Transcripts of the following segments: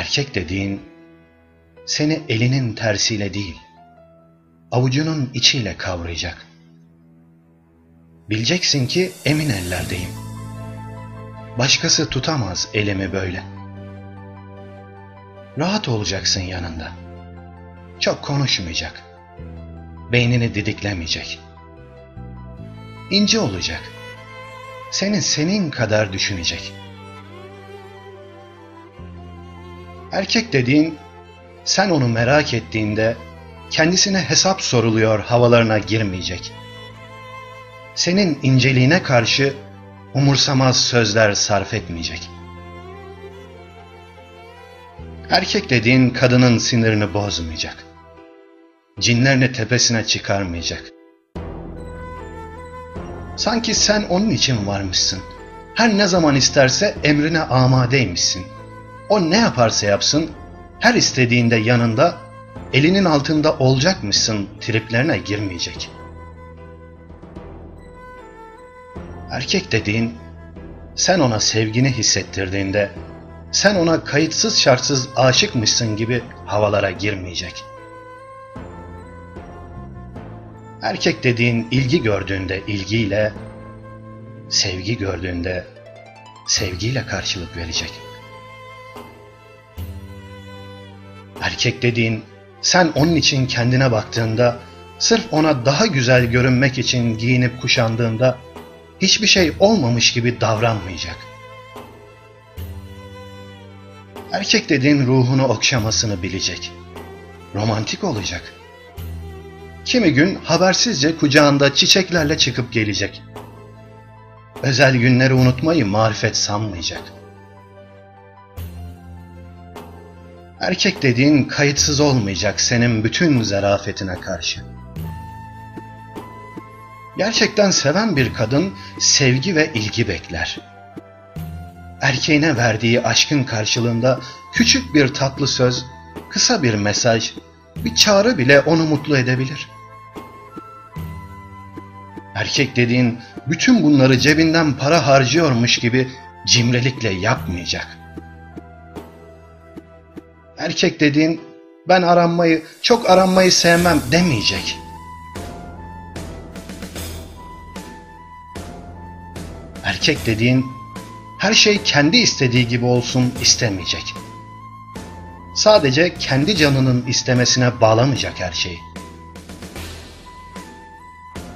Erkek dediğin seni elinin tersiyle değil, avucunun içiyle kavrayacak. Bileceksin ki emin ellerdeyim. Başkası tutamaz elimi böyle. Rahat olacaksın yanında. Çok konuşmayacak. Beynini didiklemeyecek. İnce olacak. Senin senin kadar düşünecek. Erkek dediğin sen onu merak ettiğinde kendisine hesap soruluyor havalarına girmeyecek. Senin inceliğine karşı umursamaz sözler sarf etmeyecek. Erkek dediğin kadının sinirini bozmayacak. Cinlerini tepesine çıkarmayacak. Sanki sen onun için varmışsın. Her ne zaman isterse emrine amadeymişsin. O ne yaparsa yapsın, her istediğinde yanında, elinin altında olacakmışsın triplerine girmeyecek. Erkek dediğin, sen ona sevgini hissettirdiğinde, sen ona kayıtsız şartsız aşıkmışsın gibi havalara girmeyecek. Erkek dediğin ilgi gördüğünde ilgiyle, sevgi gördüğünde sevgiyle karşılık verecek. Erkek dediğin sen onun için kendine baktığında, sırf ona daha güzel görünmek için giyinip kuşandığında hiçbir şey olmamış gibi davranmayacak. Erkek dediğin ruhunu okşamasını bilecek. Romantik olacak. Kimi gün habersizce kucağında çiçeklerle çıkıp gelecek. Özel günleri unutmayı marifet sanmayacak. Erkek dediğin kayıtsız olmayacak senin bütün zarafetine karşı. Gerçekten seven bir kadın sevgi ve ilgi bekler. Erkeğine verdiği aşkın karşılığında küçük bir tatlı söz, kısa bir mesaj, bir çağrı bile onu mutlu edebilir. Erkek dediğin bütün bunları cebinden para harcıyormuş gibi cimrilikle yapmayacak. Erkek dediğin ben aranmayı, çok aranmayı sevmem demeyecek. Erkek dediğin her şey kendi istediği gibi olsun istemeyecek. Sadece kendi canının istemesine bağlamayacak her şeyi.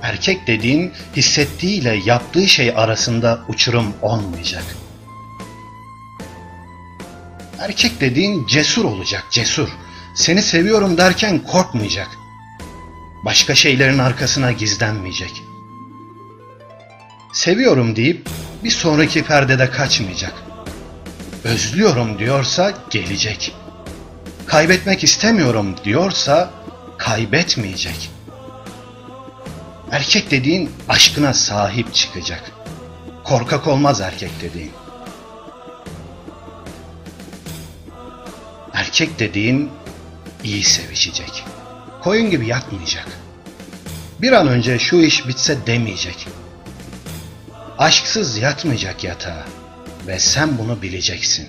Erkek dediğin hissettiğiyle yaptığı şey arasında uçurum olmayacak. Erkek dediğin cesur olacak, cesur. Seni seviyorum derken korkmayacak. Başka şeylerin arkasına gizlenmeyecek. Seviyorum deyip bir sonraki perdede kaçmayacak. Özlüyorum diyorsa gelecek. Kaybetmek istemiyorum diyorsa kaybetmeyecek. Erkek dediğin aşkına sahip çıkacak. Korkak olmaz erkek dediğin. Erkek dediğin iyi sevişecek. Koyun gibi yatmayacak. Bir an önce şu iş bitse demeyecek. Aşksız yatmayacak yatağa ve sen bunu bileceksin.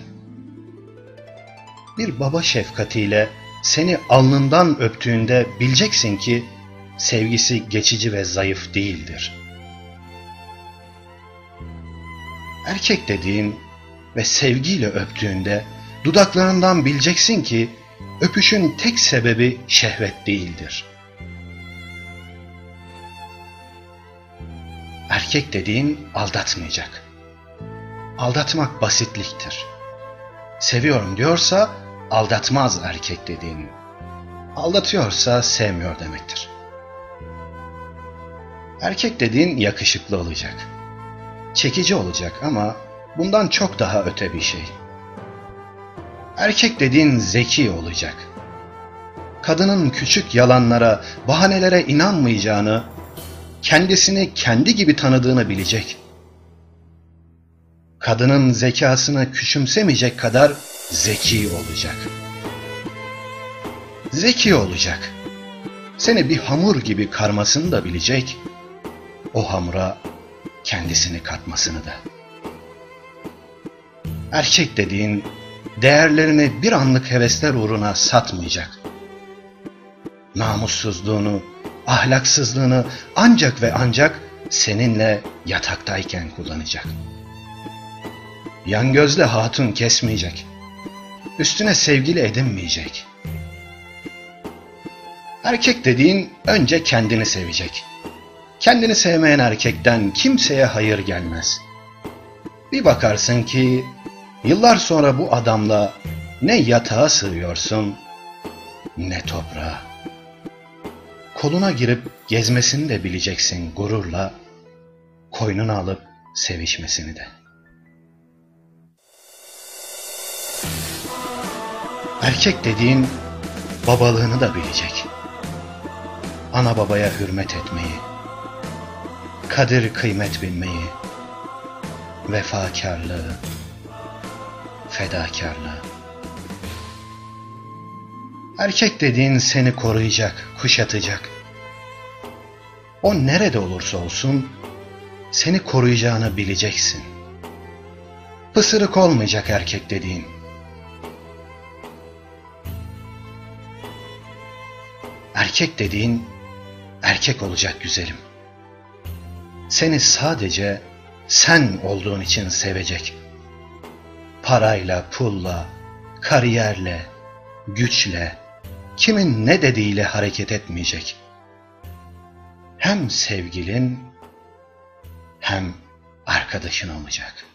Bir baba şefkatiyle seni alnından öptüğünde bileceksin ki sevgisi geçici ve zayıf değildir. Erkek dediğin ve sevgiyle öptüğünde dudaklarından bileceksin ki öpüşün tek sebebi şehvet değildir. Erkek dediğin aldatmayacak. Aldatmak basitliktir. Seviyorum diyorsa aldatmaz erkek dediğin. Aldatıyorsa sevmiyor demektir. Erkek dediğin yakışıklı olacak. Çekici olacak ama bundan çok daha öte bir şey. Erkek dediğin zeki olacak. Kadının küçük yalanlara, bahanelere inanmayacağını, kendisini kendi gibi tanıdığını bilecek. Kadının zekasını küçümsemeyecek kadar zeki olacak. Zeki olacak. Seni bir hamur gibi karmasını da bilecek. O hamura kendisini katmasını da. Erkek dediğin değerlerini bir anlık hevesler uğruna satmayacak. Namussuzluğunu, ahlaksızlığını ancak ve ancak seninle yataktayken kullanacak. Yan gözle hatun kesmeyecek. Üstüne sevgili edinmeyecek. Erkek dediğin önce kendini sevecek. Kendini sevmeyen erkekten kimseye hayır gelmez. Bir bakarsın ki yıllar sonra bu adamla ne yatağa sığıyorsun ne toprağa. Koluna girip gezmesini de bileceksin gururla, koynuna alıp sevişmesini de. Erkek dediğin babalığını da bilecek. Ana babaya hürmet etmeyi, kadir kıymet bilmeyi, vefakarlığı, fedakarlığı. Erkek dediğin seni koruyacak, kuşatacak. O nerede olursa olsun seni koruyacağını bileceksin. Pısırık olmayacak erkek dediğin. Erkek dediğin erkek olacak güzelim. Seni sadece sen olduğun için sevecek. Parayla, pulla, kariyerle, güçle, kimin ne dediğiyle hareket etmeyecek. Hem sevgilin hem arkadaşın olacak.''